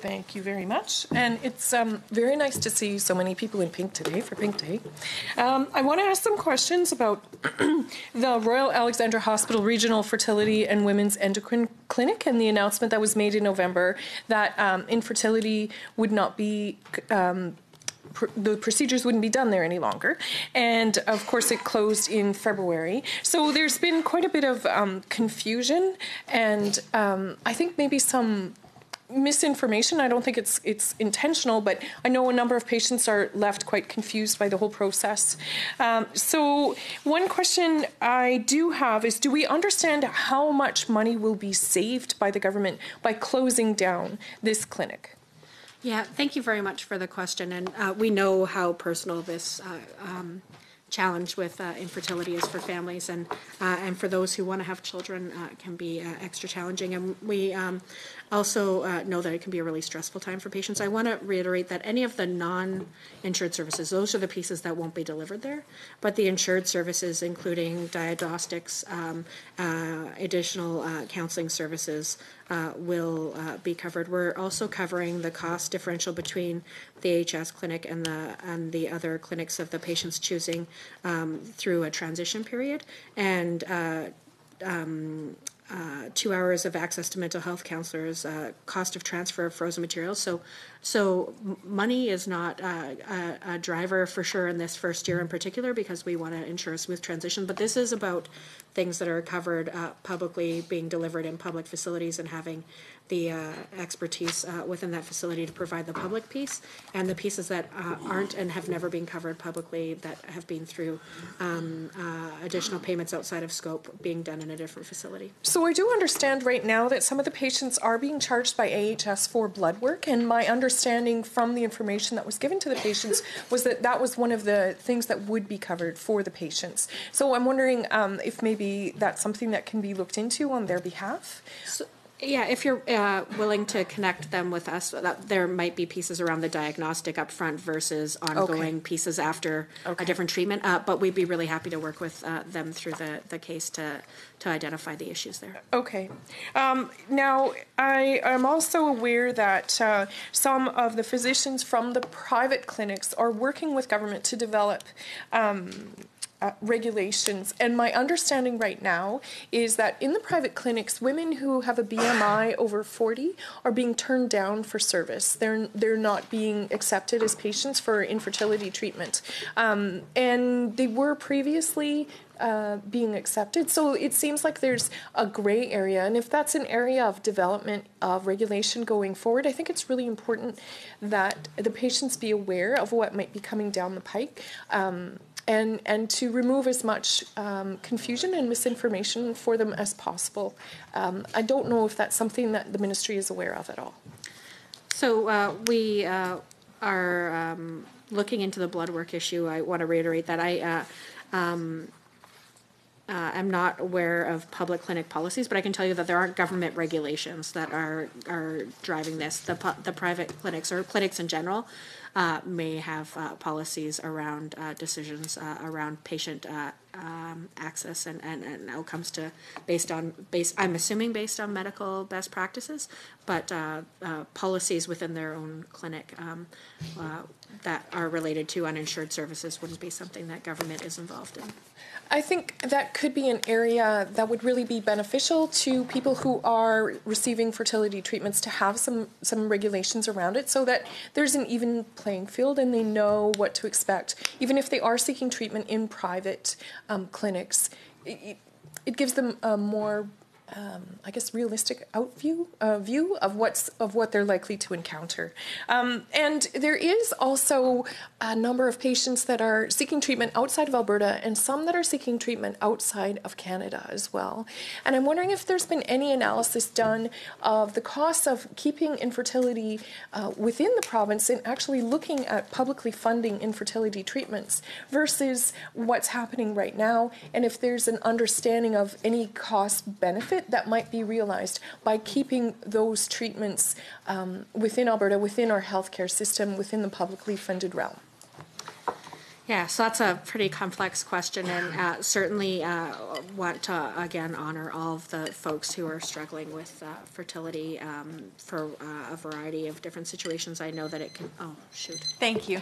Thank you very much. And it's um, very nice to see so many people in pink today for Pink Day. Um, I want to ask some questions about the Royal Alexandra Hospital Regional Fertility and Women's Endocrine Clinic and the announcement that was made in November that um, infertility would not be um, the procedures wouldn't be done there any longer. And of course, it closed in February. So there's been quite a bit of um, confusion and um, I think maybe some misinformation. I don't think it's it's intentional, but I know a number of patients are left quite confused by the whole process. Um, so one question I do have is: Do we understand how much money will be saved by the government by closing down this clinic? Yeah, thank you very much for the question, and uh, we know how personal this. Uh, um, challenge with uh, infertility is for families and uh, and for those who want to have children uh, can be uh, extra challenging and we um, also uh, know that it can be a really stressful time for patients. I want to reiterate that any of the non-insured services, those are the pieces that won't be delivered there, but the insured services, including diagnostics, um, uh, additional counseling services, uh, will uh, be covered. We're also covering the cost differential between the AHS clinic and the and the other clinics of the patient's choosing um, through a transition period, and uh, um, uh, two hours of access to mental health counselors, uh, cost of transfer of frozen materials. So, so money is not uh, a, a, driver for sure in this first year in particular because we want to ensure a smooth transition. But this is about things that are covered uh, publicly, being delivered in public facilities, and having the uh, expertise uh, within that facility to provide the public piece, and the pieces that uh, aren't and have never been covered publicly that have been through um, uh, additional payments outside of scope being done in a different facility. So I do understand right now that some of the patients are being charged by AHS for blood work, and my understanding from the information that was given to the patients was that that was one of the things that would be covered for the patients. So I'm wondering um, if maybe that's something that can be looked into on their behalf. So, yeah, if you're uh, willing to connect them with us, that there might be pieces around the diagnostic upfront versus ongoing okay. pieces after okay. a different treatment. Uh, but we'd be really happy to work with uh, them through the, the case to to identify the issues there. Okay. Um, now, I am also aware that uh, some of the physicians from the private clinics are working with government to develop um, uh, regulations. And my understanding right now is that in the private clinics, women who have a BMI over 40 are being turned down for service. They're they're not being accepted as patients for infertility treatment, um, and they were previously. Uh, being accepted. So it seems like there's a gray area. And if that's an area of development of regulation going forward, I think it's really important that the patients be aware of what might be coming down the pike. Um, and, and to remove as much um, confusion and misinformation for them as possible. Um, I don't know if that's something that the ministry is aware of at all. So uh, we uh, are um, looking into the blood work issue. I want to reiterate that I. Uh, um, uh, I'm not aware of public clinic policies, but I can tell you that there aren't government regulations that are are driving this. The the private clinics or clinics in general uh, may have uh, policies around uh, decisions uh, around patient uh, um, access and, and, and, outcomes to based on based I'm assuming based on medical best practices, but policies within their own clinic um, that are related to uninsured services wouldn't be something that government is involved in. I think that could be an area that would really be beneficial to people who are receiving fertility treatments to have some some regulations around it so that there's an even playing field and they know what to expect even if they are seeking treatment in private um, clinics it, it gives them a more um, I guess realistic out view uh, view of what's of what they're likely to encounter. Um, and there is also a number of patients that are seeking treatment outside of Alberta, and some that are seeking treatment outside of Canada as well. And I'm wondering if there's been any analysis done of the costs of keeping infertility uh, within the province and actually looking at publicly funding infertility treatments versus what's happening right now, and if there's an understanding of any cost benefit benefit that might be realized by keeping those treatments um, within Alberta, within our healthcare system, within the publicly funded realm. Yeah, so that's a pretty complex question, and uh, certainly uh, want to again honor all of the folks who are struggling with uh, fertility um, for uh, a variety of different situations. I know that it can. Oh shoot. Thank you.